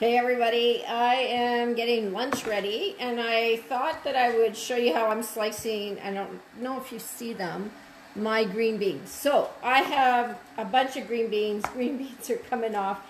Hey everybody, I am getting lunch ready and I thought that I would show you how I'm slicing, I don't know if you see them, my green beans. So I have a bunch of green beans. Green beans are coming off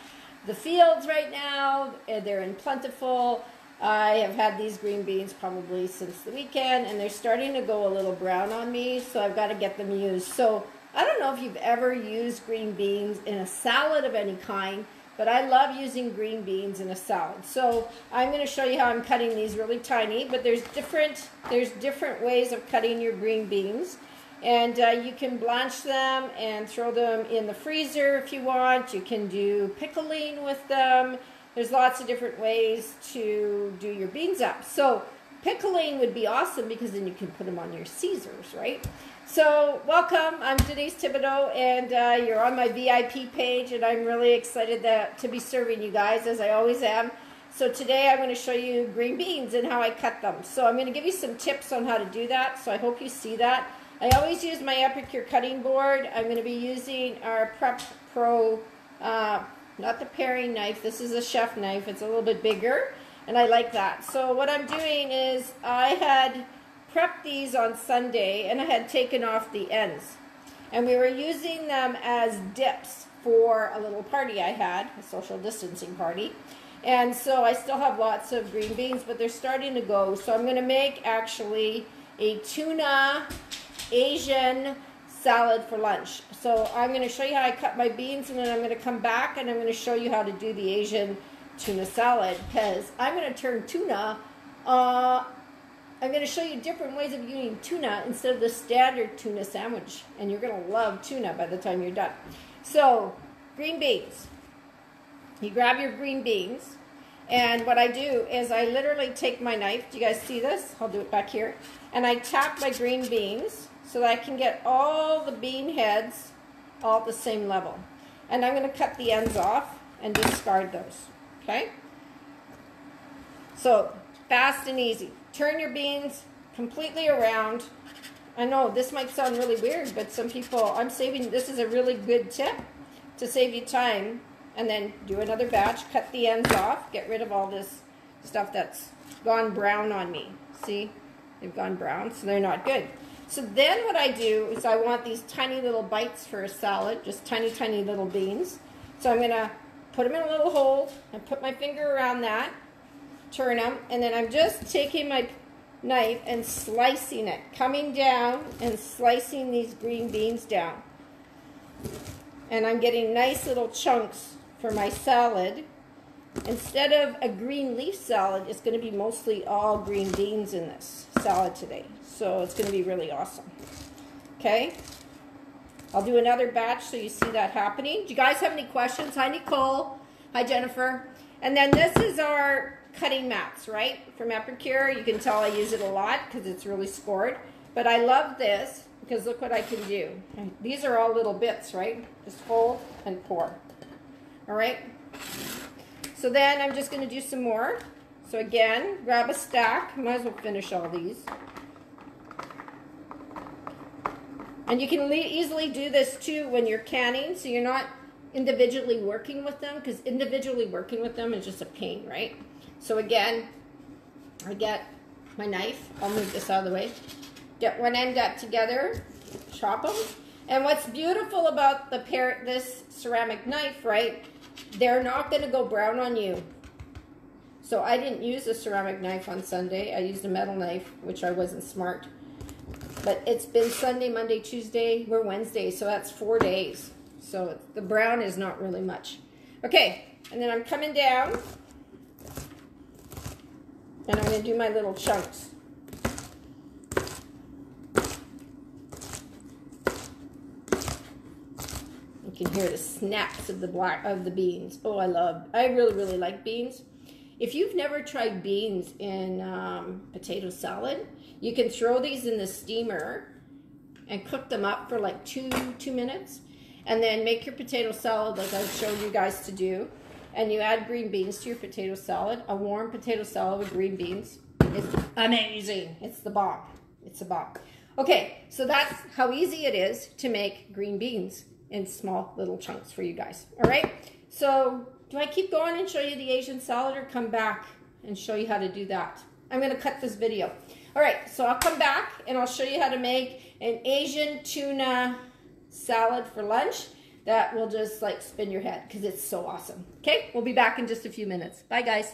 the fields right now. And they're in plentiful. I have had these green beans probably since the weekend and they're starting to go a little brown on me so I've got to get them used. So I don't know if you've ever used green beans in a salad of any kind but I love using green beans in a salad. So I'm going to show you how I'm cutting these really tiny, but there's different, there's different ways of cutting your green beans. And uh, you can blanch them and throw them in the freezer if you want. You can do pickling with them. There's lots of different ways to do your beans up. So pickling would be awesome because then you can put them on your Caesars, right? So, welcome. I'm Denise Thibodeau, and uh, you're on my VIP page, and I'm really excited that, to be serving you guys, as I always am. So, today I'm going to show you green beans and how I cut them. So, I'm going to give you some tips on how to do that, so I hope you see that. I always use my Epicure cutting board. I'm going to be using our Prep Pro, uh, not the paring knife, this is a chef knife. It's a little bit bigger, and I like that. So, what I'm doing is I had prepped these on Sunday and I had taken off the ends. And we were using them as dips for a little party I had, a social distancing party. And so I still have lots of green beans, but they're starting to go. So I'm going to make actually a tuna Asian salad for lunch. So I'm going to show you how I cut my beans and then I'm going to come back and I'm going to show you how to do the Asian tuna salad because I'm going to turn tuna uh, I'm going to show you different ways of using tuna instead of the standard tuna sandwich. And you're going to love tuna by the time you're done. So, green beans. You grab your green beans. And what I do is I literally take my knife. Do you guys see this? I'll do it back here. And I tap my green beans so that I can get all the bean heads all at the same level. And I'm going to cut the ends off and discard those. Okay? So, fast and easy turn your beans completely around. I know this might sound really weird, but some people, I'm saving, this is a really good tip to save you time. And then do another batch, cut the ends off, get rid of all this stuff that's gone brown on me. See, they've gone brown, so they're not good. So then what I do is I want these tiny little bites for a salad, just tiny, tiny little beans. So I'm going to put them in a little hole and put my finger around that turn them, and then I'm just taking my knife and slicing it, coming down and slicing these green beans down. And I'm getting nice little chunks for my salad. Instead of a green leaf salad, it's going to be mostly all green beans in this salad today. So it's going to be really awesome. Okay? I'll do another batch so you see that happening. Do you guys have any questions? Hi, Nicole. Hi, Jennifer. And then this is our cutting mats, right? From Epicure. You can tell I use it a lot because it's really scored. But I love this because look what I can do. These are all little bits, right? Just fold and pour. All right? So then I'm just going to do some more. So again, grab a stack. Might as well finish all these. And you can easily do this too when you're canning, so you're not individually working with them, because individually working with them is just a pain, right? So again, I get my knife. I'll move this out of the way. Get one end up together, chop them. And what's beautiful about the pair, this ceramic knife, right? They're not going to go brown on you. So I didn't use a ceramic knife on Sunday. I used a metal knife, which I wasn't smart. But it's been Sunday, Monday, Tuesday. We're Wednesday, so that's four days. So the brown is not really much. Okay, and then I'm coming down. And I'm going to do my little chunks. You can hear the snaps of the black of the beans. Oh, I love, I really, really like beans. If you've never tried beans in um, potato salad, you can throw these in the steamer and cook them up for like two, two minutes. And then make your potato salad like I've shown you guys to do and you add green beans to your potato salad, a warm potato salad with green beans is amazing. It's the bomb. It's a bomb. Okay, so that's how easy it is to make green beans in small little chunks for you guys. All right, so do I keep going and show you the Asian salad or come back and show you how to do that? I'm to cut this video. All right, so I'll come back and I'll show you how to make an Asian tuna salad for lunch that will just like spin your head because it's so awesome. Okay, we'll be back in just a few minutes. Bye, guys.